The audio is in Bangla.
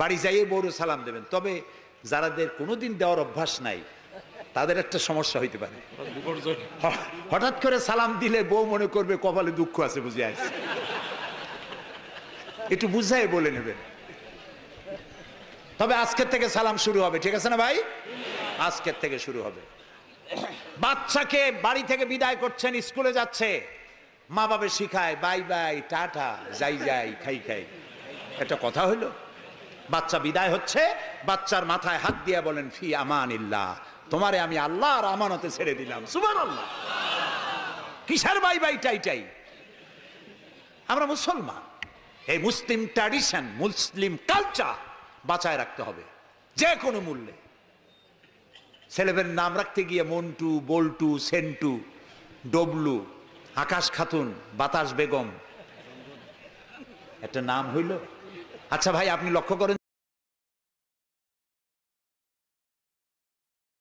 বাড়ি যাইয়ে বউরে সালাম দেবেন। তবে যারাদের কোনোদিন দেওয়ার অভ্যাস নাই, তাদের একটা সমস্যা হইতে পারে। হঠাৎ করে সালাম দিলে বউ মনে করবে কপালে দুঃখ আছে বুঝে আসছে একটু বুঝাই বলে নেবেন। তবে আজকের থেকে সালাম শুরু হবে, ঠিক আছে না ভাই? আজকের থেকে শুরু হবে। বাচ্চাকে বাড়ি থেকে বিদায় করছেন, স্কুলে যাচ্ছে। মা বাবা শিখায়, বাই বাই, টাটা, যাই যাই, খাই খাই। একটা কথা হইল বাচ্চা বিদায় হচ্ছে, বাচ্চার মাথায় হাত দিয়ে বলেন, ফি আমানিল্লাহ, তোমারে আমি আল্লাহর আমানতে ছেড়ে দিলাম। সুবান আল্লাহ কিসের বাই বাই টাই টাই? আমরা মুসলমান। এই মুসলিম ট্র্যাডিশন মুসলিম কালচার বাঁচায় রাখতে হবে যে কোনো মূল্যে। ছেলেদের নাম রাখতে গিয়ে মন্টু, বল্টু, সেন্টু, ডবলু, আকাশ খাতুন, বাতাস বেগম, একটা নাম হইল আচ্ছা ভাই আপনি লক্ষ্য করেন